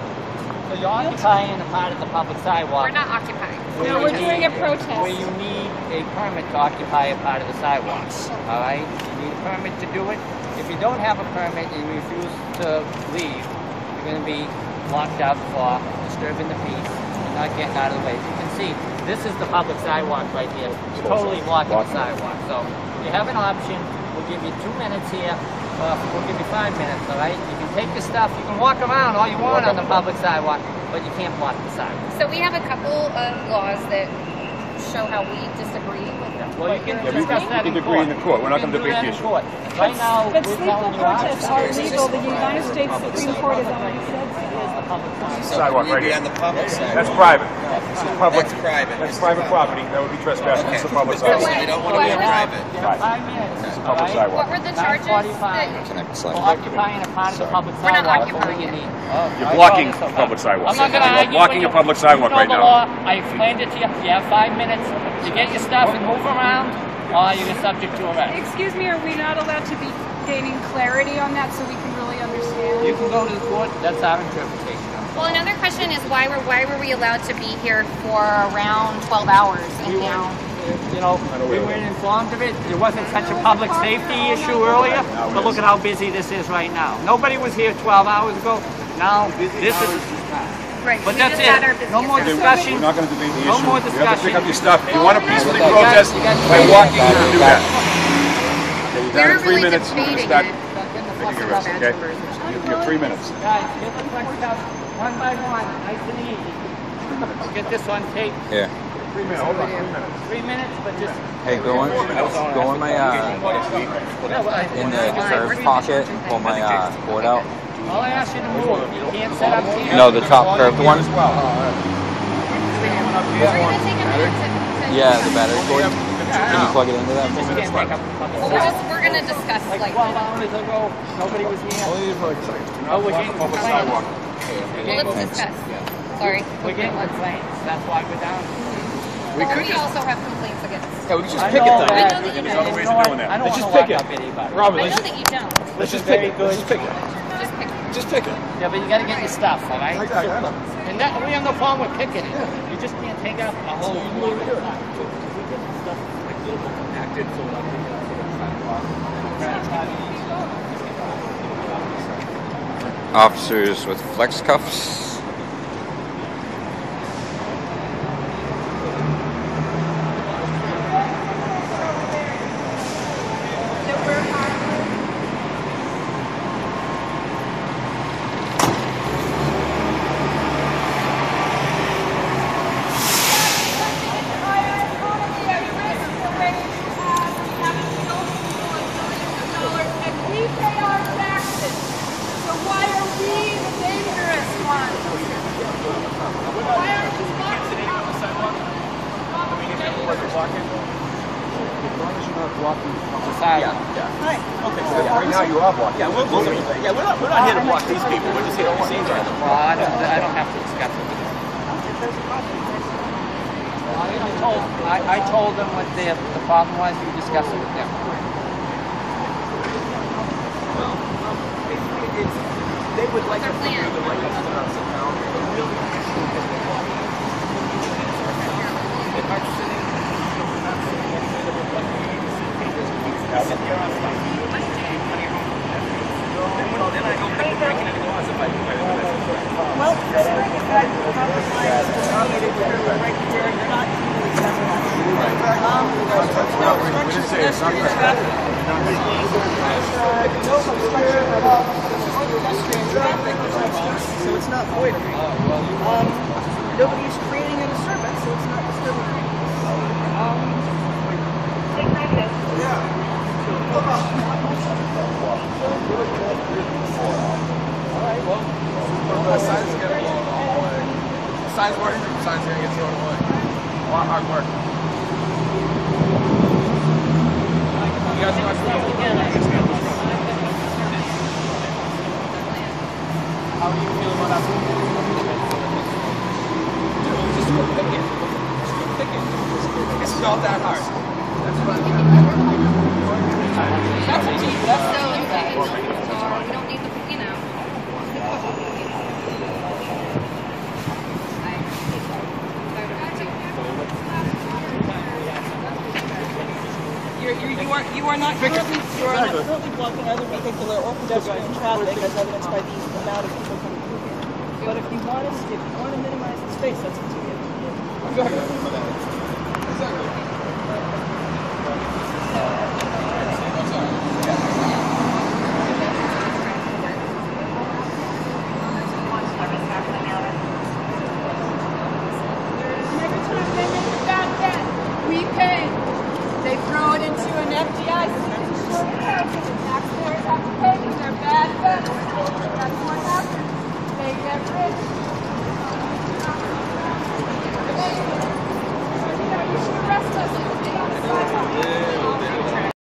So you're occupying a part of the public sidewalk. We're not occupying. No, we're doing a protest. Where you need a permit to occupy a part of the sidewalk. All right? You need a permit to do it. If you don't have a permit and you refuse to leave, you're going to be locked up for disturbing the peace and not getting out of the way. As you can see, this is the public sidewalk right here. You're totally blocking the sidewalk. So you have an option. We'll give you two minutes here. Uh, we'll give you five minutes, all right? You can take your stuff. You can walk around all you want on the public sidewalk, but you can't block the sidewalk. So we have a couple of laws that show how we disagree with them. Well, you can Yeah, we- discuss we that can in agree court. in the court. We're not gonna debate that the in issue. court. Right now, But we're sleeper telling you protests are legal. The United States Supreme Court has already said so. is public sidewalk. Sidewalk right here. on the public side. That's private. This is public. That's private. That's private property. That would be trespassing. This is the public So sidewalk. we don't want to be Why- private. You five minutes. This is all public right? sidewalk. What were the charges that Can I For slide? occupying a part of the public We're not occupying What you it. need? You're blocking call public sidewalk. I'm not going to You're argue blocking with a public sidewalk right the now. law. I explained it to you. You have five minutes to get your stuff and move around, or you're subject to arrest. Excuse me, are we not allowed to be gaining clarity on that so we can really understand? You can go to the court. That's our interpretation. Well, another question is why were why were we allowed to be here for around 12 hours and weren't, now? you know, we weren't informed of it. It wasn't such a public safety issue earlier, but look at how busy this is right now. Nobody was here 12 hours ago. Now, this is, Right. but we that's just had our it. business No more done. discussion. We're not going to debate the No issue. more You have to pick up your stuff. If you want to peacefully You got- protest you got by three walking, you minutes. can do that. Okay, you're down to three really minutes. You're going to debating start it. taking your rest, okay? You have three minutes. Guys, get the quick stuff one by one, nice and easy. Get this on tape. Yeah. Three minutes. Hold on. Three minutes. Three minutes, but just. Hey, go in, go in my uh, in the curve pocket, pull my uh, cord out. All I ask you to move, you can't set up here. No, the top curved one. We're gonna take a minute to. to- Yeah, the battery cord. Can you plug it into that? Just can't make up Well, we're just we're gonna discuss Like like. 12 hours ago, nobody was here. Oh, we're getting Public complaints. sidewalk. Well, let's discuss. Sorry. We're getting complaints, that's why we're down. We could we also have complaints against. Yeah, we just I pick it know I know that you There's don't. other ways of doing that. Let's just to pick lock it. up anybody. Robert, I know that you don't. let's just Very pick it. Let's just pick it. Just pick. Just pick it. Yeah, but you gotta get your stuff, all right? And that, we have no problem with picking it. You just can't take out a whole block of stuff. Officers with flex cuffs. Why are we the dangerous ones? Why aren't we Society. Okay, so right now you are blocking. Yeah, we're, we're, yeah, we're not, we're not here to block these people. We're just here to see each other. Well, I don't, I don't have to discuss it with them. I told, I, I told them what the, the problem was, you discuss it with them. It's, they would like us to plan. they would like us to not sit down. But really, if I'm sitting, then I go back to breaking any laws if I do it. We didn't say it's not so it's not void. Um, nobody's creating a disturbance, so it's not disturbing. Um, take get work, signs gonna get thrown away. A lot of hard work. You guys want How do you feel about us? Just. It's not that hard. That's what I'm That's a cheap. That's so insane. We don't need to, you know. Currently, you're not currently blocking either vehicular or pedestrian traffic as evidenced by the amount of people coming through here. But if you want to, if you want to minimize the space, that's to you. Exactly. Exactly.